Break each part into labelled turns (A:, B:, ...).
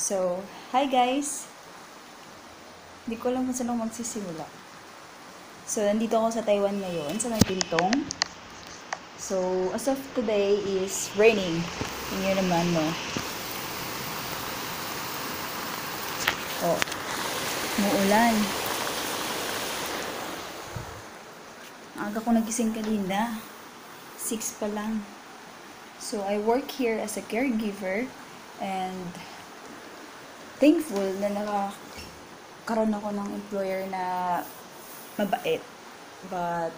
A: So, hi guys! Hindi ko alam kung saan magsisimula. So, nandito ako sa Taiwan ngayon, sa may. So, as of today is raining. Yun naman, no? Oh, muulan. Aga ko nagising kanina. 6 pa lang. So, I work here as a caregiver and thankful na nakakaroon ako ng employer na mabait. But,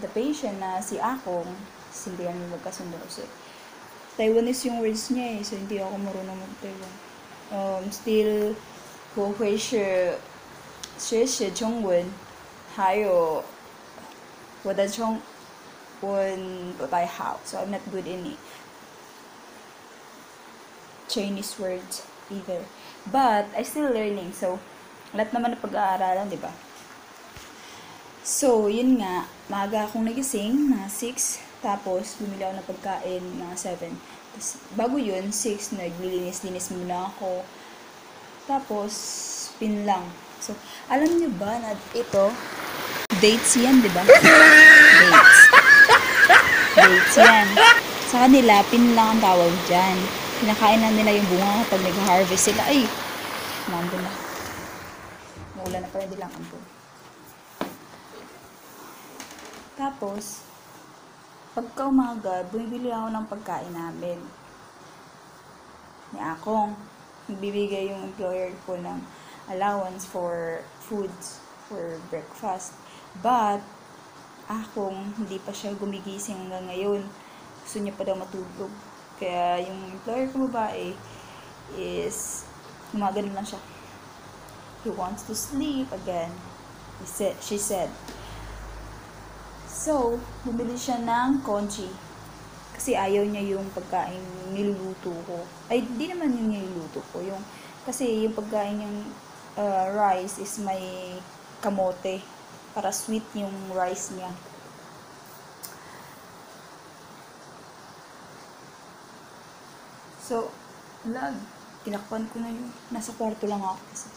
A: the patient na si Akong, hindi kami magkasundo kasi Taiwanese yung words niya eh, so hindi ako marunong mag-Taiwan. Um, still, 我会是学习中文，还有我的中文不太好，so I'm not good in it. Chinese words either. But, I still learning. So, lahat naman na pag-aaralan, di ba? So, yun nga. Maaga akong nagising, mga 6. Tapos, bumili ako ng pagkain, mga 7. Tapos, bago yun, 6, naglilinis-linis muna ako. Tapos, pin lang. So, alam niyo ba na ito, dates yan, di ba? dates. Dates yan. Sa kanila, pin lang ang tawag dyan. Kinakain na nila yung bunga kapag nag-harvest sila. Ay! Nandun na. Maulan na hindi lang ampun. Tapos, pagka umaga, bumibili ako ng pagkain namin. Ni Akong. Nagbibigay yung employer ko ng allowance for foods for breakfast. But, Akong, hindi pa siya gumigising hanggang ngayon. Gusto niya pa daw matulog. Kaya yung employer ko babae is gumagano lang siya. He wants to sleep again. He said, she said. So, bumili siya ng conchi. Kasi ayaw niya yung pagkain niluluto ko. Ay, di naman yung niluluto ko. Yung, kasi yung pagkain yung uh, rice is may kamote. Para sweet yung rice niya. So, lag. Tinakpan ko na yun. Nasa kwarto lang ako kasi.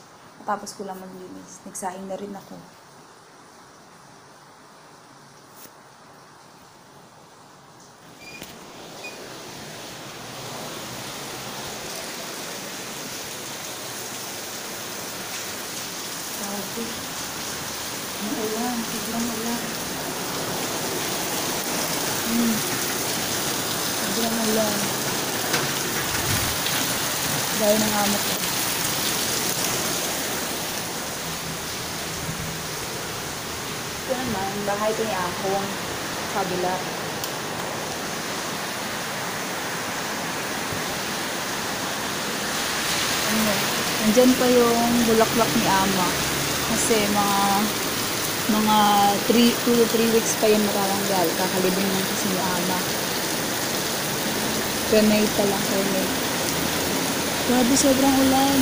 A: Tapos ko lang maglinis. Nagsaing na rin ako. Grabe. Maulan. Sobrang ulan. Hmm. Sobrang ulan. Dahil ng amo ko. Ito naman, bahay ko ni Akong. Kabila. Ano, nandyan pa yung bulaklak ni Ama. Kasi mga mga 3 2 to 3 weeks pa yan matatanggal. Kakalibing lang kasi ni Ama. Cremate pa lang, cremate. Grabe, sobrang ulan.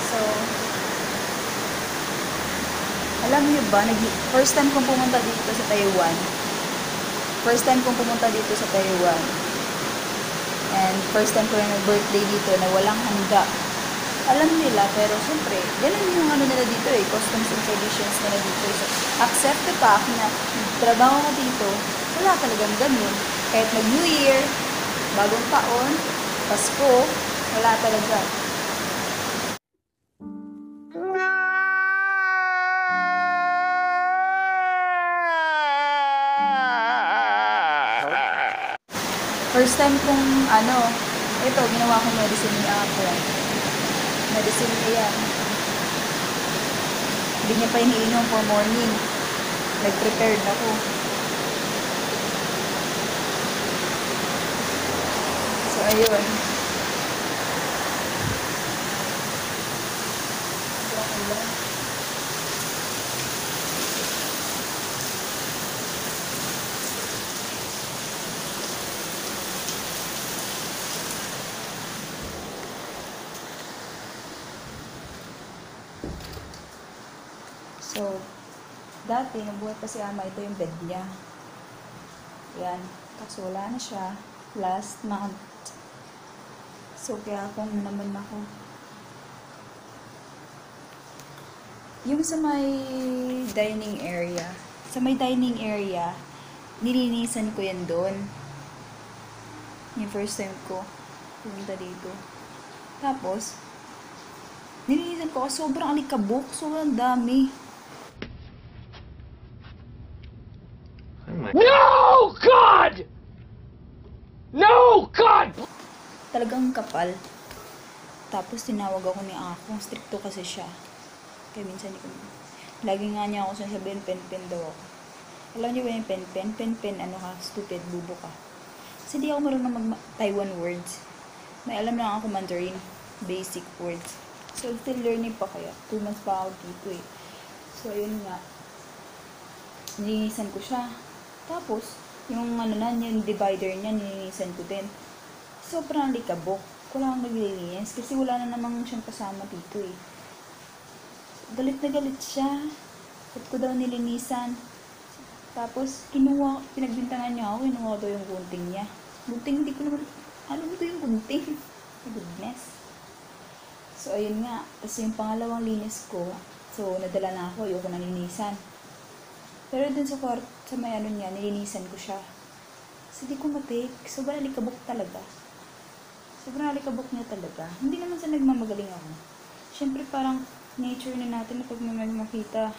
A: So, alam niyo ba, first time kong pumunta dito sa Taiwan. First time kong pumunta dito sa Taiwan. And first time ko rin nag-birthday dito na walang handa. Alam nila, pero syempre, ganun yung ano nila dito eh, customs and traditions nila dito. So, accept the fact na trabaho ko dito, wala talagang ganun. Kahit mag-New Year, bagong taon, Pasko, wala talaga. First time kong ano, ito, ginawa kong medicine ni Apo. Medicine niya yan. Hindi niya pa iniinom for morning. Nag-prepared ako. So, ayun. Sobrang ulan. So, dati, nabuhay pa si ama, ito yung bed niya. Yan. Kaso wala na siya. Last month. So, kaya kung naman ako. Yung sa may dining area, sa may dining area, nilinisan ko yan doon. Yung first time ko pumunta dito. Tapos, nilinisan ko sobrang alikabok, sobrang dami.
B: No, God! No, God!
A: Talagang kapal. Tapos tinawag ako ni Ako, stricto kasi siya. Kaya minsan hindi ko Lagi nga niya ako sinasabihin, pen-pen daw ako. Alam niyo ba yung pen-pen? Pen-pen, ano ka, stupid, bubo ka. Kasi di ako marunong mag-Taiwan words. May alam lang ako Mandarin, basic words. So, still learning pa kaya. Two months pa ako dito eh. So, ayun nga. Nilinisan ko siya. Tapos, yung ano na, yung divider niya, nilinisan ko din. Sobrang likabok. Wala akong naglilinis kasi wala na namang siyang kasama dito eh. Galit na galit siya. Ba't ko daw nilinisan? Tapos, kinuha, pinagbintangan niya ako, kinuha daw yung gunting niya. Gunting, hindi ko naman, ano ba yung gunting? My goodness. So, ayun nga. Tapos yung pangalawang linis ko, so, nadala na ako, ayoko na linisan. Pero dun sa kwart, sa may ano niya, nilinisan ko siya. Kasi di ko matake. Sobrang alikabok talaga. Sobrang alikabok niya talaga. Hindi naman sa nagmamagaling ako. Siyempre parang nature na natin na pag may makita,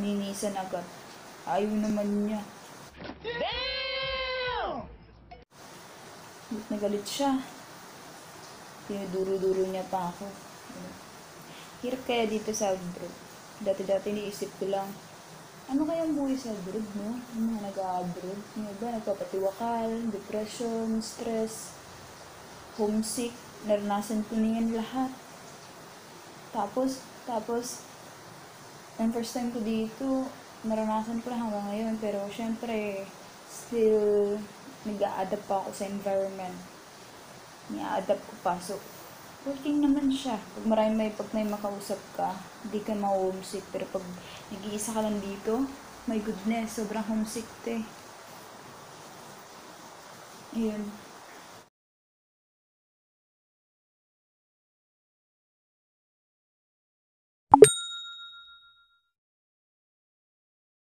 A: nilinisan agad. Ayaw naman niya. Galit na galit siya. Pinuduro-duro niya pa ako. Hirap kaya dito sa abroad. Dati-dati niisip ko lang, ano kaya ang buhay sa abroad, no? Yung mga nag-abroad. Yung iba, nagpapatiwakal, depression, stress, homesick. Naranasan ko na lahat. Tapos, tapos, ang first time ko dito, naranasan ko na hanggang ngayon. Pero, syempre, still, nag-a-adapt pa ako sa environment. Nia-adapt ko pa. So, working naman siya. Pag marami may, pag may makausap ka, hindi ka ma-homesick. Pero pag nag-iisa ka lang dito, my goodness, sobrang homesick te. Ayun.